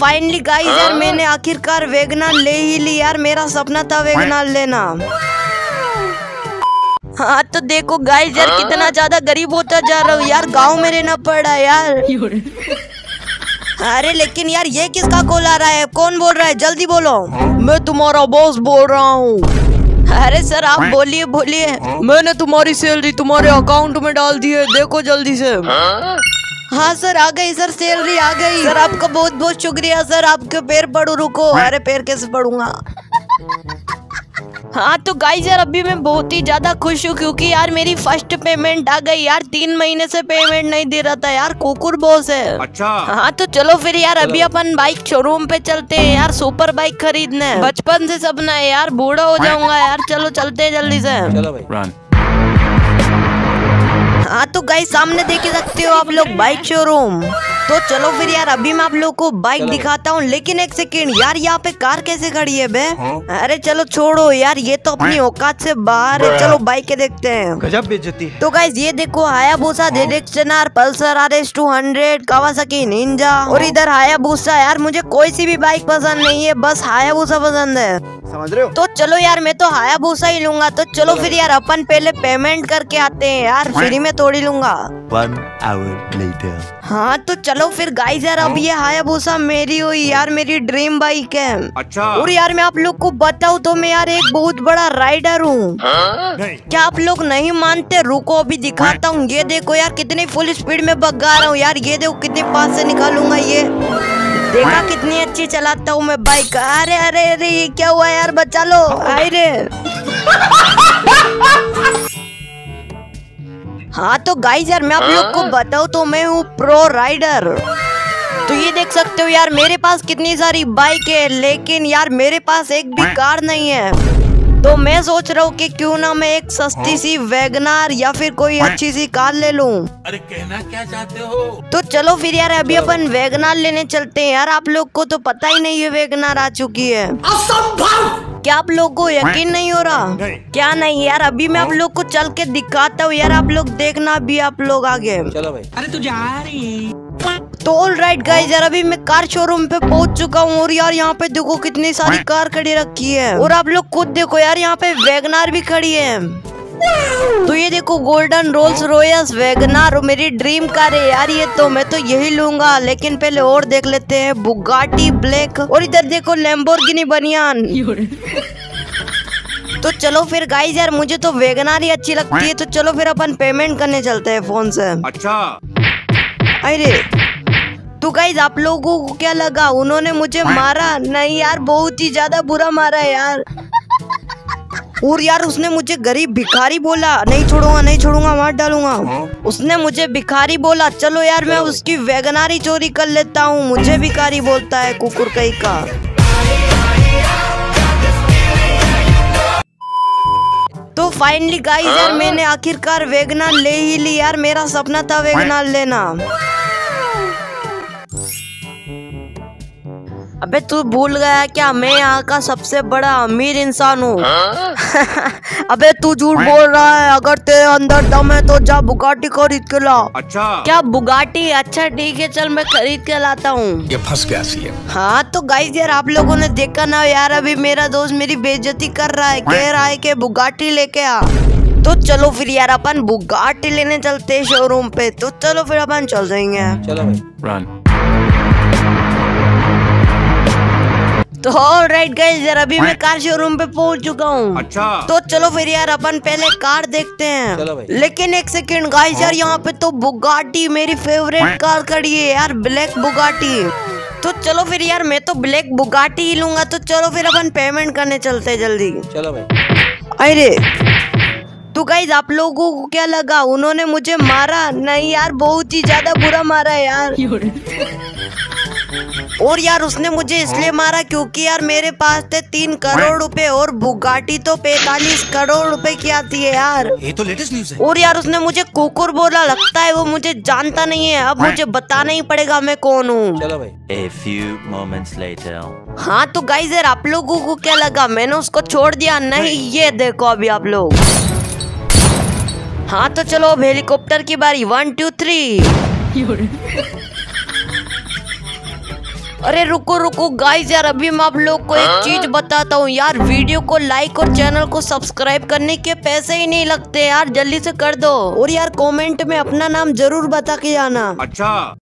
Finally guys यार मैंने आखिरकार वेगनार ले ही ली यार मेरा सपना था वेगनार लेना। हाँ तो देखो गाइस यार कितना ज़्यादा गरीब होता जा रहा हूँ यार गाँव में रहना पड़ा यार। अरे लेकिन यार ये किसका कॉल आ रहा है? कौन बोल रहा है? जल्दी बोलो। मैं तुम्हारा बॉस बोल रहा हूँ। अरे सर आप बोलिए बोलिए। मैंने तुम्हारी सैलरी तुम्हारे अकाउंट में डाल दी है देखो जल्दी से। हाँ सर आ गई सर सैलरी आ गई। सर आपका बहुत बहुत शुक्रिया सर आपके पैर पड़ू रुको अरे पैर कैसे पड़ूँगा हाँ तो गाइस यार अभी मैं बहुत ही ज़्यादा खुश हूँ क्योंकि यार मेरी फ़र्स्ट पेमेंट आ गई। यार तीन महीने से पेमेंट नहीं दे रहा था। यार कुकुर बॉस है। अच्छा। हाँ तो चलो फिर यार अभी अपन बाइक शोरूम पे चलते हैं। यार सुपर बाइक खरीदने बचपन से सपना है। यार बूढ़ा हो जाऊँगा। यार चलो चलते हैं जल्दी से। चलो भाई। रन हाँ तो गाइस सामने देख सकते हो आप लोग बाइक शोरूम तो चलो फिर यार अभी मैं आप लोग को बाइक दिखाता हूँ लेकिन एक सेकेंड। यार यहाँ पे कार कैसे खड़ी है बे? अरे चलो छोड़ो यार ये तो अपनी औकात से बाहर है। चलो बाइक के देखते हैं। गजब बेइज्जती है। तो गाइज़ ये देखो Hayabusa R Pulsar R S two hundred Kawasaki Ninja और इधर हायाबूसा यार मुझे कोई सी भी बाइक पसंद नहीं है बस हायाबूसा पसंद है। समझ रहे हो? तो चलो यार मैं तो हायाबूसा ही लूँगा। तो चलो फिर यार अपन पहले पेमेंट करके आते हैं यार फ्री में थोड़ी लूँगा। One hour later. हाँ तो चलो फिर गाइज़ यार अब ये हायाबूसा मेरी हुई यार मेरी ड्रीम बाइक है। अच्छा। और यार मैं आप लोग को बताऊँ तो मैं यार एक बहुत बड़ा राइडर हूँ। क्या आप लोग नहीं मानते? रुको अभी दिखाता हूँ। ये देखो यार कितनी फुल स्पीड में भगा रहा हूँ। यार ये देखो कितने पास से निकालूँगा ये। देखा कितनी अच्छी चलाता हूँ मैं बाइक अरे अरे अरे ये क्या हुआ यार? बचा लो। आए रे। हाँ तो गाइस यार मैं आप लोग को बताऊँ तो मैं हूँ प्रो राइडर तो ये देख सकते हो यार मेरे पास कितनी सारी बाइक है लेकिन यार मेरे पास एक भी कार नहीं है। तो मैं सोच रहा हूँ कि क्यों ना मैं एक सस्ती सी वैगनार या फिर कोई अच्छी सी कार ले लूँ। अरे कहना क्या चाहते हो? तो चलो फिर यार अभी अपन वैगनार लेने चलते हैं यार। आप लोग को तो पता ही नहीं है वैगनार आ चुकी है। क्या आप लोग को यकीन नहीं हो रहा? नहीं। क्या नहीं यार अभी मैं आप लोग को चल के दिखाता हूँ यार आप लोग देखना अभी आप लोग आगे। चलो भाई। अरे तू जा तो ऑल राइट गाइज़ यार अभी मैं कार शोरूम पे पहुँच चुका हूँ और यार यहाँ पे देखो कितनी सारी कार खड़ी रखी है। और आप लोग खुद देखो यार यहाँ पे वैगनार भी खड़ी है। तो ये देखो golden Rolls Royce Wagon R मेरी ड्रीम कार है यार ये तो। मैं तो यही लूँगा लेकिन पहले और देख लेते हैं। बुगाटी ब्लैक और इधर देखो लेम्बोर्गिनी बनियान तो चलो फिर गाइस यार मुझे तो वेगनार ही अच्छी लगती है। तो चलो फिर अपन पेमेंट करने चलते हैं फ़ोन से। अच्छा। अरे तो गाइज़ आप लोगों को क्या लगा? उन्होंने मुझे मारा। नहीं यार बहुत ही ज़्यादा बुरा मारा है यार। और यार उसने मुझे गरीब भिखारी बोला नहीं छोड़ूँगा नहीं छोड़ूँगा मार डालूँगा। उसने मुझे भिखारी बोला चलो यार मैं उसकी वैगनारी चोरी कर लेता हूँ मुझे भिखारी बोलता है कुकुर कई का। तो फाइनली गाइस यार मैंने आखिरकार वेगनार ले ही ली यार मेरा सपना था वेगनार लेना। अबे तू भूल गया क्या? मैं यहाँ का सबसे बड़ा अमीर इंसान हूँ। अबे तू झूठ बोल रहा है। अगर तेरे अंदर दम है तो जा बुगाटी खरीद के ला। अच्छा। क्या बुगाटी? अच्छा ठीक है चल मैं खरीद के लाता हूँ। ये फंस गया सीएम हाँ। तो गाइस यार आप लोगों ने देखा ना यार अभी मेरा दोस्त मेरी बेइज्जती कर रहा है। कह रहा है की बुगाटी लेके आ। तो चलो फिर यार अपन बुगाटी लेने चलते हैं शोरूम पे। तो चलो फिर अपन चल जाएँगे। चलो भाई तो राइट गाइस यार अभी मैं कार शोरूम पे पहुँच चुका हूँ। अच्छा। तो चलो फिर यार अपन पहले कार देखते हैं। चलो भाई। लेकिन एक सेकंड गाइस यार यहाँ पे तो बुगाटी मेरी फेवरेट कार खड़ी है यार ब्लैक बुगाटी तो चलो फिर यार मैं तो ब्लैक बुगाटी ही लूँगा तो चलो फिर अपन पेमेंट करने चलते हैं जल्दी। चलो भाई। अरे तो गाइज़ आप लोगों को क्या लगा? उन्होंने मुझे मारा? नहीं यार बहुत ही ज़्यादा बुरा मारा है यार। और यार उसने मुझे इसलिए मारा क्योंकि यार मेरे पास थे तीन करोड़ रुपए और बुगाटी तो पैतालीस करोड़ रुपए की आती है यार। ये तो लेटेस्ट न्यूज़ है। और यार उसने मुझे कुकुर बोला लगता है वो मुझे जानता नहीं है। अब मुझे बताना ही पड़ेगा मैं कौन हूँ। चलो भाई. हाँ तो गाइज़ यार आप लोगों को क्या लगा? मैंने उसको छोड़ दिया। नहीं। ये देखो अभी आप लोग। हाँ तो चलो अब हेलीकॉप्टर की बारी। वन टू थ्री अरे रुको रुको गाइस यार अभी मैं आप लोग को एक चीज़ बताता हूँ यार वीडियो को लाइक और चैनल को सब्सक्राइब करने के पैसे ही नहीं लगते यार जल्दी से कर दो। और यार कमेंट में अपना नाम ज़रूर बता के जाना। अच्छा।